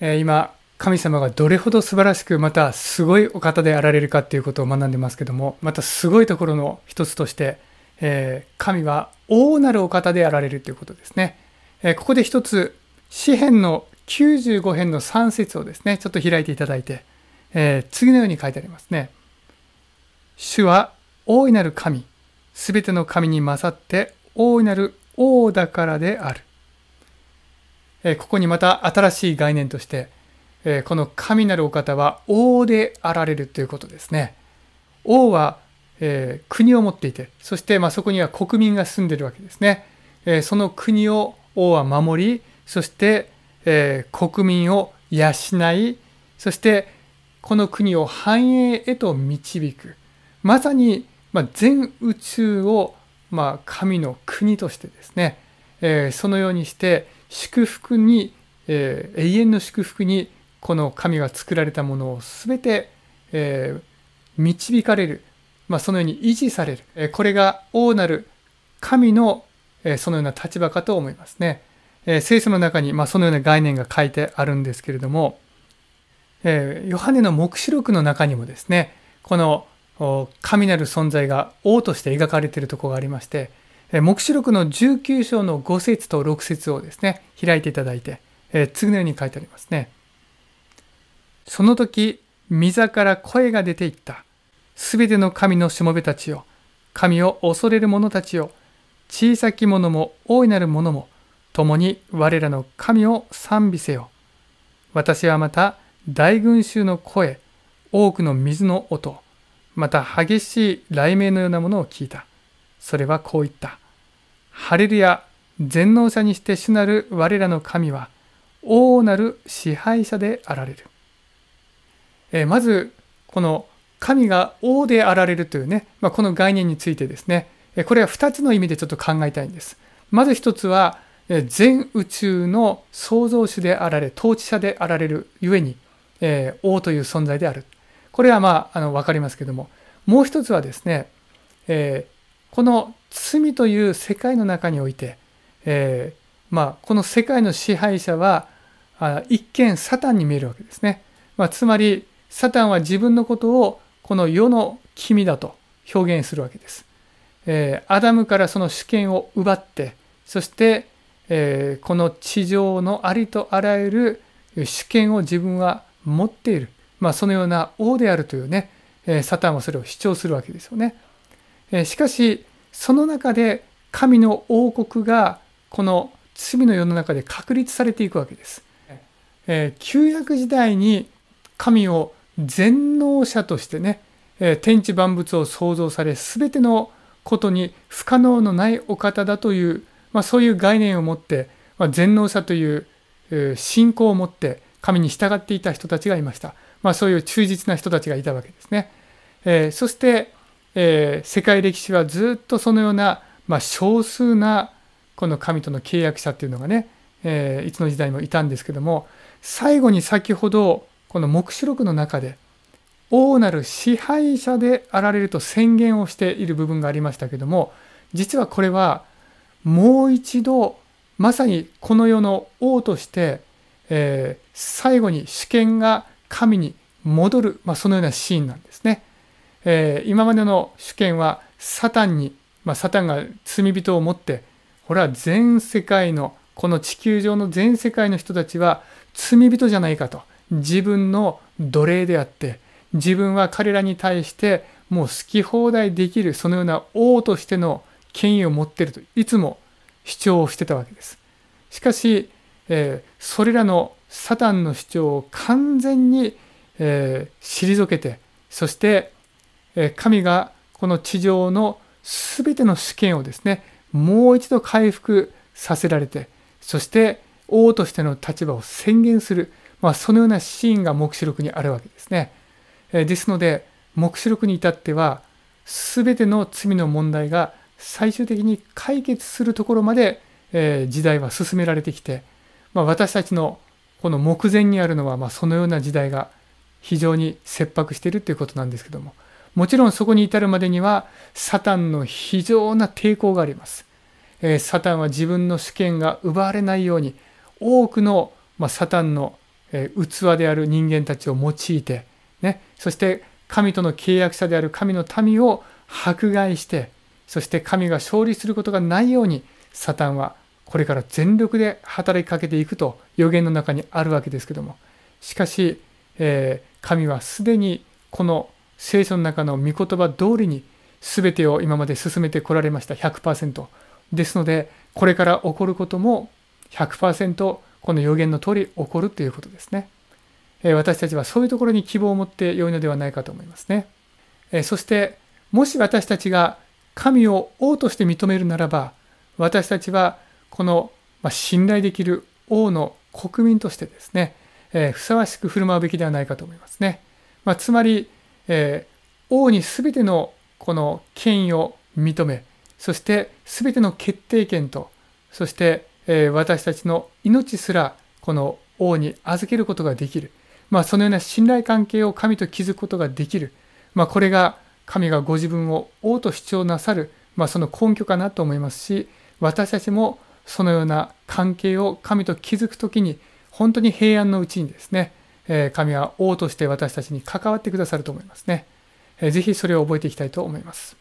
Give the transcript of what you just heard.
え今、神様がどれほど素晴らしく、またすごいお方であられるかっていうことを学んでますけども、またすごいところの一つとして、え神は大なるお方であられるということですね。えここで一つ、詩篇の95編の3節をですね、ちょっと開いていただいて、えー、次のように書いてありますね。主は大いなる神、すべての神に勝って大いなる王だからである。ここにまた新しい概念として、この神なるお方は王であられるということですね。王は、国を持っていて、そしてそこには国民が住んでいるわけですね。その国を王は守り、そして、国民を養い、そしてこの国を繁栄へと導く。まさに、全宇宙を、神の国としてですね、そのようにして祝福に、え永遠の祝福にこの神が作られたものを全て、え導かれる、まあ、そのように維持される、えこれが王なる神の、えそのような立場かと思いますね。え聖書の中に、まあ、そのような概念が書いてあるんですけれども、えヨハネの黙示録の中にもですね、この神なる存在が王として描かれているところがありまして、黙示録の19章の5節と6節をですね、開いていただいて、え次のように書いてありますね。その時、御座から声が出ていった。すべての神のしもべたちよ。神を恐れる者たちよ。小さき者も大いなる者も、共に我らの神を賛美せよ。私はまた大群衆の声、多くの水の音、また激しい雷鳴のようなものを聞いた。それはこう言った。ハレルヤ、全能者にして主なる我らの神は、王なる支配者であられる。えー、まず、この神が王であられるというね、まあ、この概念についてですね、これは2つの意味でちょっと考えたいんです。まず1つは、全宇宙の創造主であられ、統治者であられるゆえに、えー、王という存在である。これはまあ、あの、わかりますけども、もう一つはですね、えー、この罪という世界の中において、えー、まあ、この世界の支配者は、あ一見サタンに見えるわけですね。まあ、つまり、サタンは自分のことをこの世の君だと表現するわけです。えー、アダムからその主権を奪って、そして、えー、この地上のありとあらゆる主権を自分は持っている、まあ、そのような王であるというね、えサタンはそれを主張するわけですよね。えしかしその中で神の王国がこの罪の世の中で確立されていくわけです。え旧約時代に神を全能者としてね、え天地万物を創造され全てのことに不可能のないお方だという、まあ、そういう概念を持って、まあ、全能者という、え信仰を持って神に従っていた人たちがいました。まあ、そういう忠実な人たちがいたわけですね。え、そして、えー、世界歴史はずっとそのような、まあ、少数なこの神との契約者っていうのがね、えー、いつの時代もいたんですけども最後に先ほどこの黙示録の中で王なる支配者であられると宣言をしている部分がありましたけども実はこれはもう一度まさにこの世の王としてえー、最後に主権が神に戻る、まあ、そのようなシーンなんですね。えー、今までの主権はサタンに、まあ、サタンが罪人を持って、ほら、全世界の、この地球上の全世界の人たちは罪人じゃないかと。自分の奴隷であって、自分は彼らに対してもう好き放題できる、そのような王としての権威を持っているといつも主張をしてたわけです。しかし、えー、それらのサタンの主張を完全に、えー、退けてそして、神がこの地上の全ての主権をですねもう一度回復させられてそして王としての立場を宣言する、まあ、そのようなシーンが黙示録にあるわけですね。ですので黙示録に至っては全ての罪の問題が最終的に解決するところまで、え、時代は進められてきてまあ、私たちのこの目前にあるのは、ま、そのような時代が非常に切迫しているということなんですけどももちろんそこに至るまでにはサタンの非常な抵抗があります、えー、サタンは自分の主権が奪われないように多くの、まあ、サタンの、えー、器である人間たちを用いて、ね、そして神との契約者である神の民を迫害して、そして神が勝利することがないように、サタンはこれから全力で働きかけていくと予言の中にあるわけですけども、しかし、えー、神はすでにこの聖書の中の御言葉通りに全てを今まで進めてこられました100%。ですので、これから起こることも100%この予言の通り起こるということですね。私たちはそういうところに希望を持って良いのではないかと思いますね。そして、もし私たちが神を王として認めるならば、私たちはこの、信頼できる王の国民としてですね、ふさわしく振る舞うべきではないかと思いますね。まあ、つまり、えー、王に全てのこの権威を認め、そして全ての決定権と、そして、えー、私たちの命すらこの王に預けることができる。まあ、そのような信頼関係を神と築くことができる。まあ、これが神がご自分を王と主張なさる、まあ、その根拠かなと思いますし、私たちもそのような関係を神と築くときに、本当に平安のうちにですね、え神は王として私たちに関わってくださると思いますね。えぜひそれを覚えていきたいと思います。